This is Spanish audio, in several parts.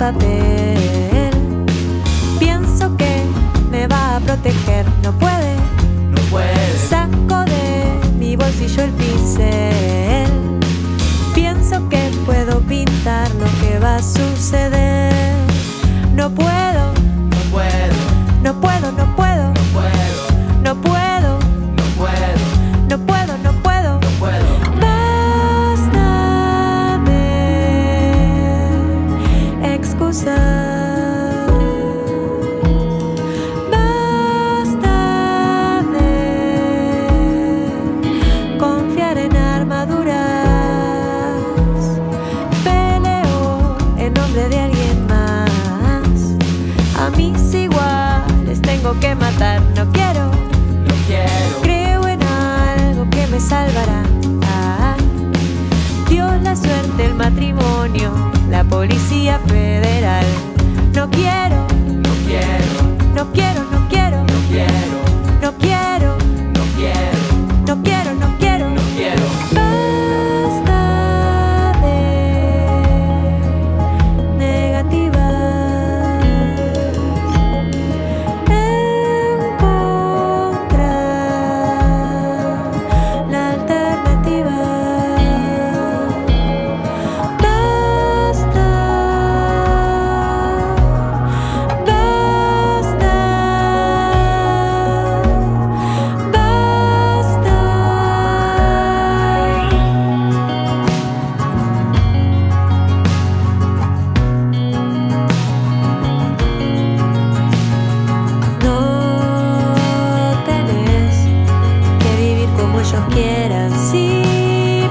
papel. Pienso que me va a proteger, no puede. No puede. Saco de mi bolsillo el pincel. Pienso que puedo pintar lo que va a suceder. No puedo, policía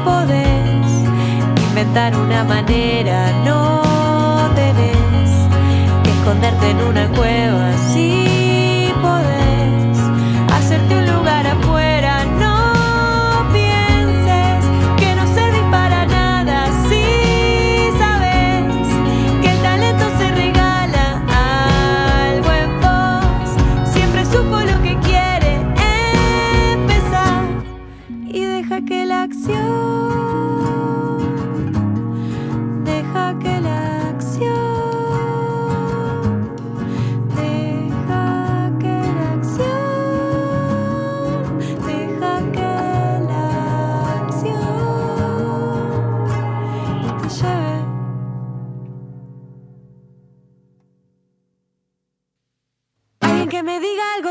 podés inventar una manera, no tenés que esconderte en una cueva. Si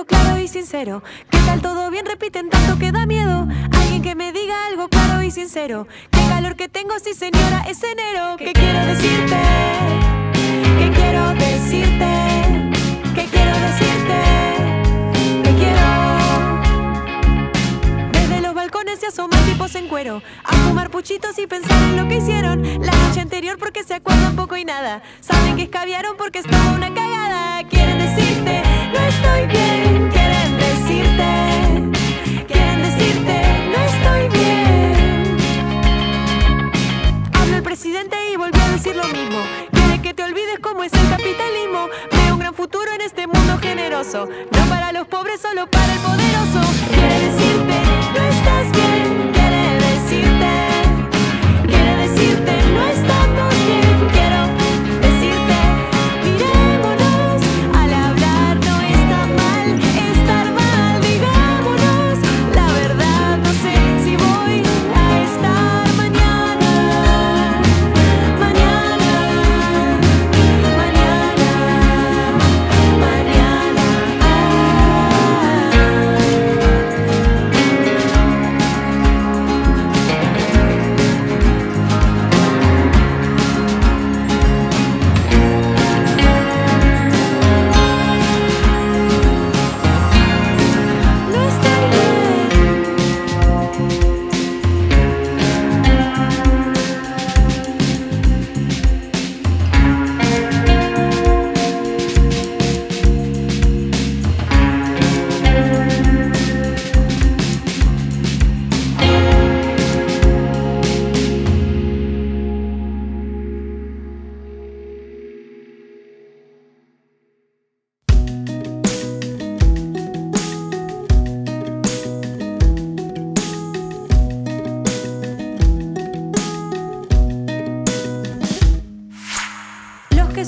claro y sincero. ¿Qué tal todo bien? Repiten tanto que da miedo. Alguien que me diga algo claro y sincero. Qué calor que tengo, sí señora, es enero. ¿Qué quiero decirte? ¿Qué quiero decirte? ¿Qué quiero decirte? ¿Qué quiero? Desde los balcones se asoman tipos en cuero A fumar puchitos y pensar en lo que hicieron La noche anterior porque se acuerdan poco y nada Saben que escabiaron porque estaba una cagada Quieren estoy bien Quieren decirte, quieren decirte, no estoy bien Habla el presidente y volvió a decir lo mismo. Quiere que te olvides cómo es el capitalismo. Veo un gran futuro en este mundo generoso. No para los pobres, solo para el poderoso. Quiere decirte,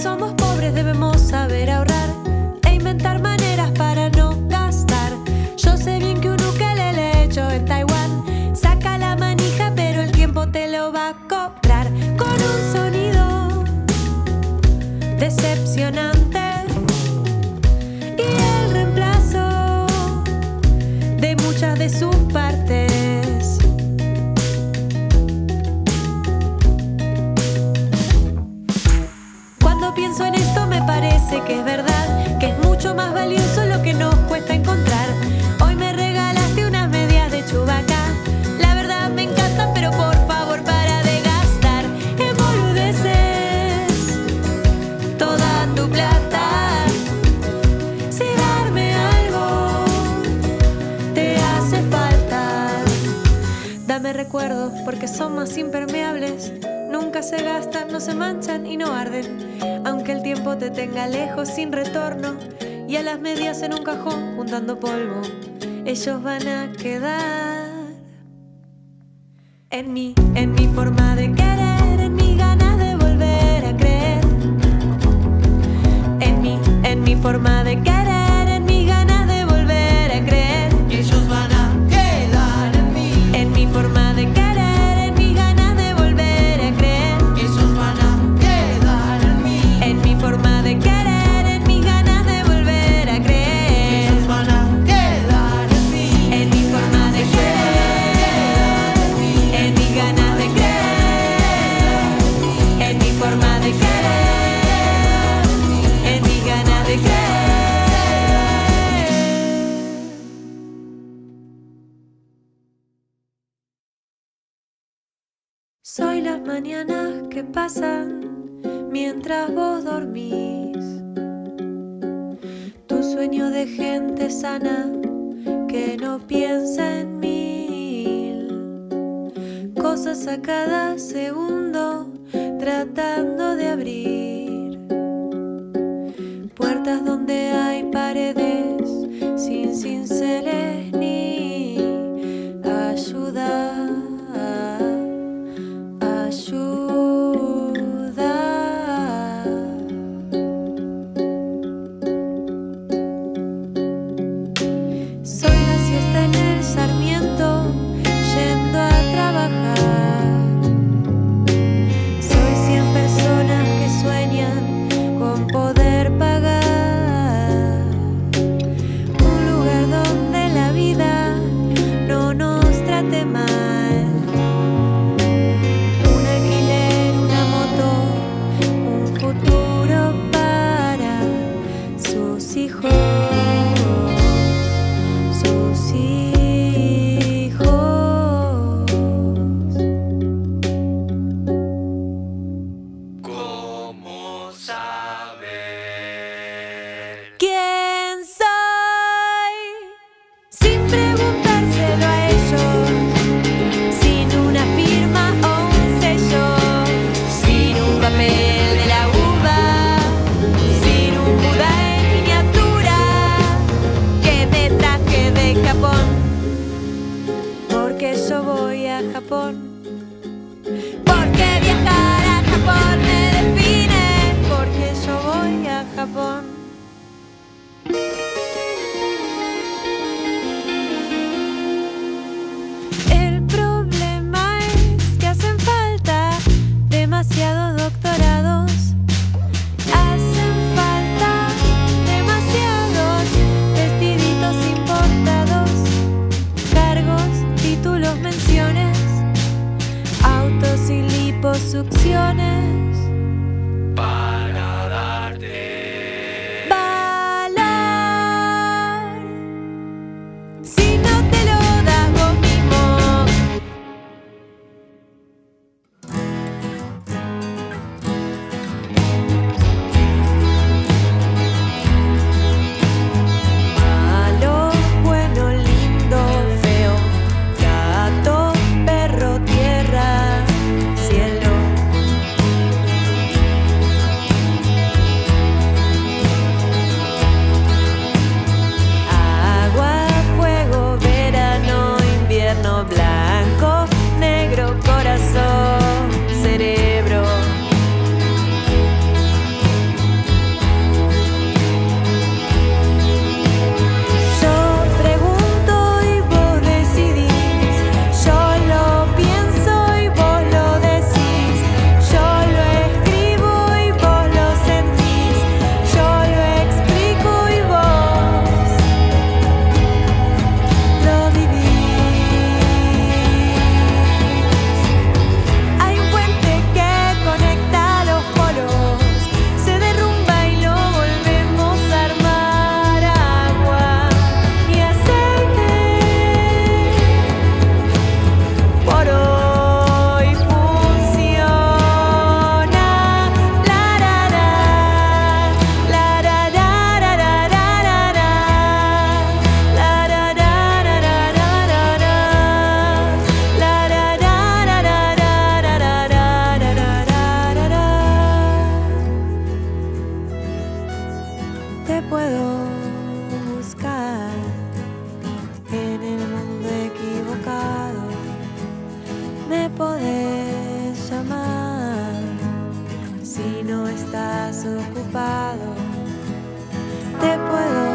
somos pobres debemos saber ahorrar. recuerdo porque son más impermeables. Nunca se gastan, no se manchan y no arden. Aunque el tiempo te tenga lejos sin retorno y a las medias en un cajón juntando polvo, ellos van a quedar en mí, en mi forma de querer, en mi ganas de volver a creer. En mí, en mi forma de querer. mientras vos dormís. Tu sueño de gente sana que no piensa en mil cosas a cada segundo tratando de abrir. puedo buscar en el mundo equivocado. Me podés llamar si no estás ocupado. Te puedo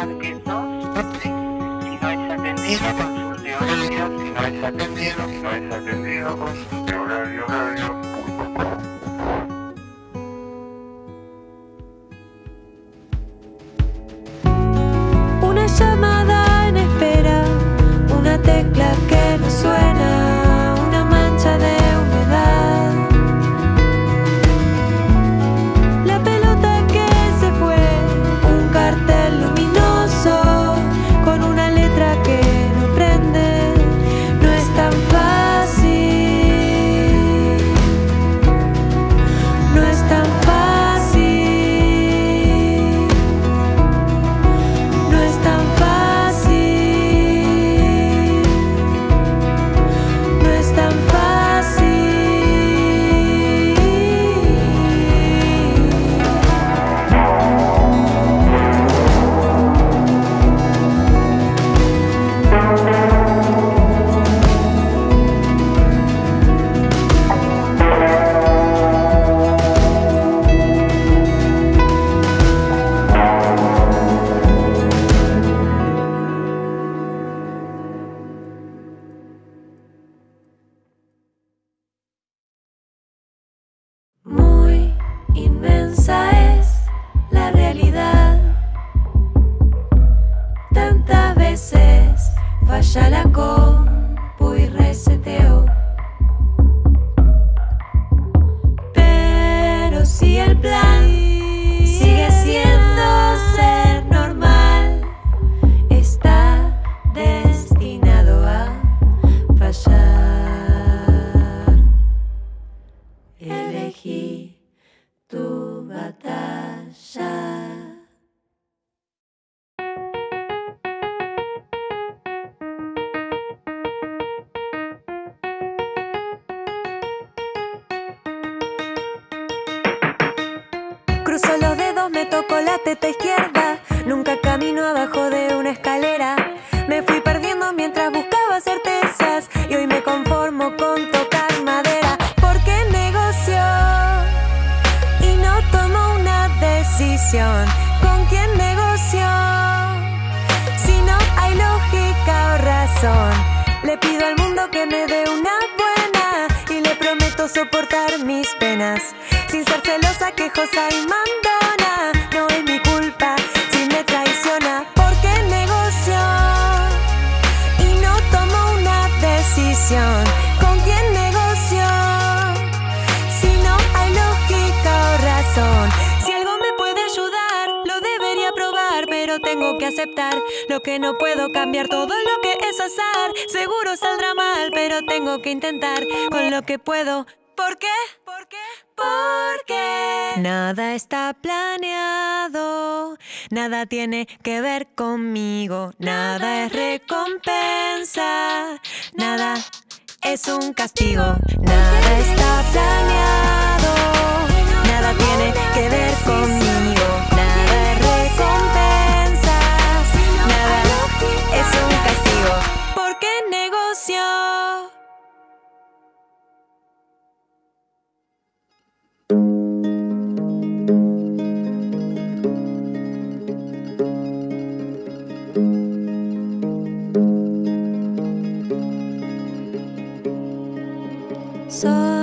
Márquez 2, si no es atendido, consulte horario, si no es atendido, si no es atendido, horario, horario. teta izquierda. Nunca camino abajo de una escalera. Me fui perdiendo mientras buscaba certezas y hoy me conformo con tocar madera. Porque negocio y no tomo una decisión. ¿Con quién negocio? Si no hay lógica o razón, le pido al mundo que me dé una buena y le prometo soportar mis penas sin ser celosa, quejosa y mandar. ¿Con quién negocio? Si no hay lógica o razón. Si algo me puede ayudar, lo debería probar, pero tengo que aceptar lo que no puedo cambiar, todo lo que es azar. Seguro saldrá mal, pero tengo que intentar con lo que puedo. ¿Por qué? ¿Por qué? Porque nada está planeado, nada tiene que ver conmigo, nada es recompensa, nada es un castigo, nada está planeado, nada tiene que ver conmigo, nada es recompensa, nada es un castigo, saw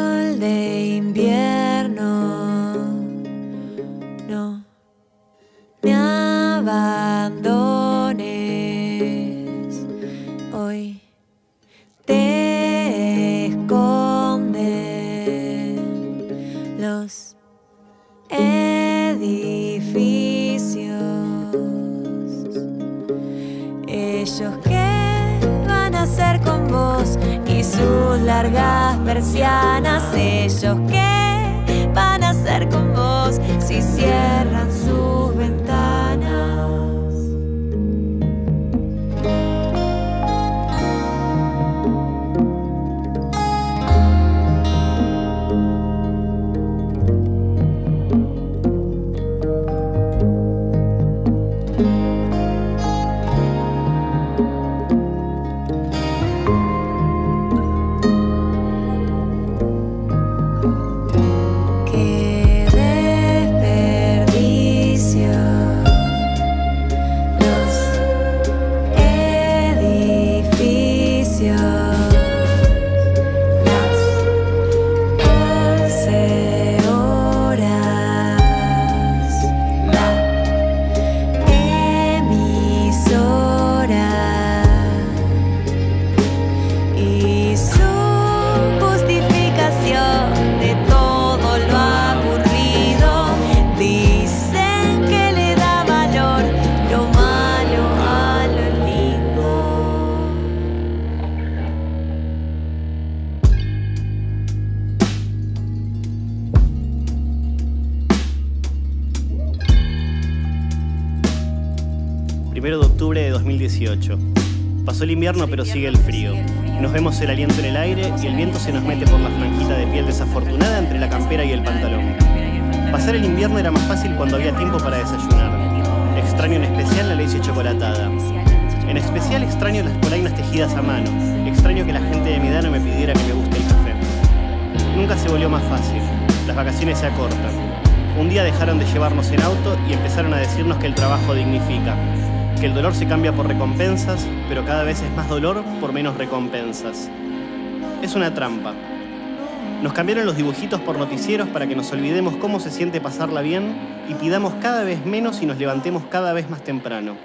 Pasó el invierno pero sigue el frío. Nos vemos el aliento en el aire y el viento se nos mete por la franjita de piel desafortunada entre la campera y el pantalón. Pasar el invierno era más fácil cuando había tiempo para desayunar. Extraño en especial la leche chocolatada. En especial extraño las polainas tejidas a mano. Extraño que la gente de mi edad no me pidiera que me guste el café. Nunca se volvió más fácil. Las vacaciones se acortan. Un día dejaron de llevarnos en auto y empezaron a decirnos que el trabajo dignifica. Que el dolor se cambia por recompensas, pero cada vez es más dolor por menos recompensas. Es una trampa. Nos cambiaron los dibujitos por noticieros para que nos olvidemos cómo se siente pasarla bien y pidamos cada vez menos y nos levantemos cada vez más temprano.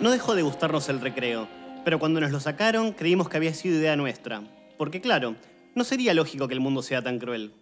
No dejó de gustarnos el recreo, pero cuando nos lo sacaron creímos que había sido idea nuestra. Porque claro, no sería lógico que el mundo sea tan cruel.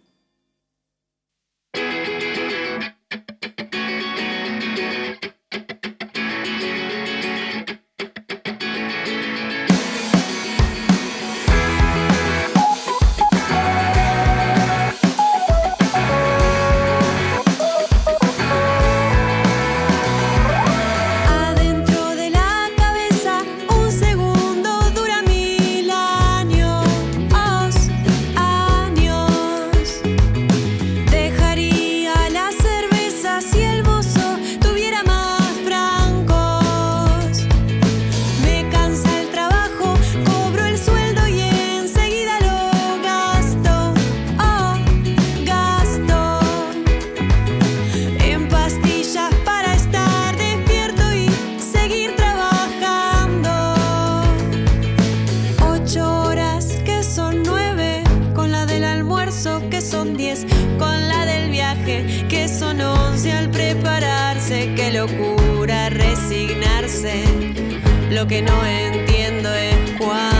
Lo que no entiendo es cuándo.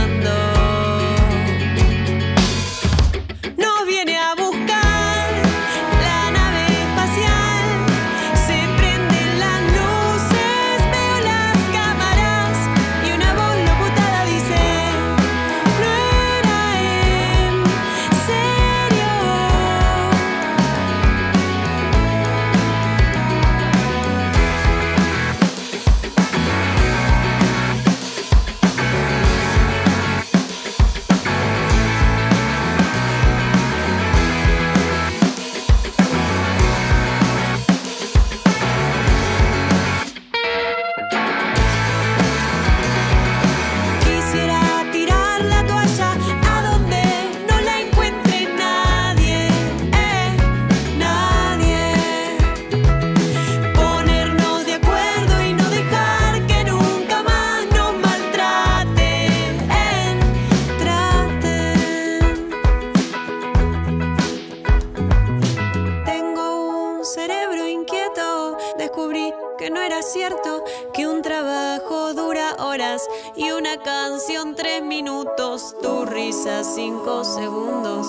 tres minutos, tu risa cinco segundos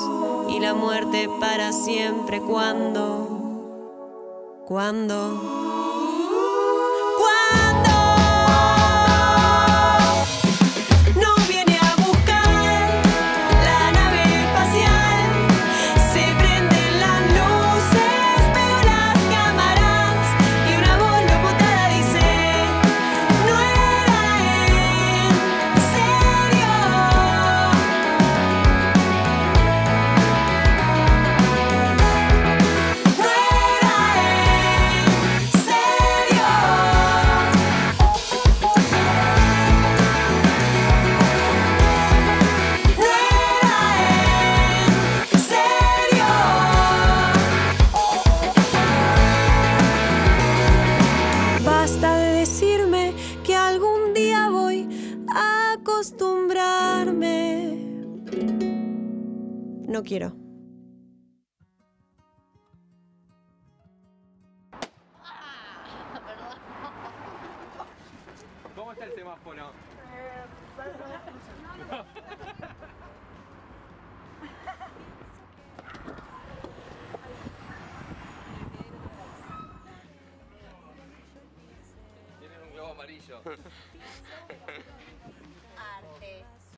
y la muerte para siempre. ¿Cuándo? ¿Cuándo? quiero.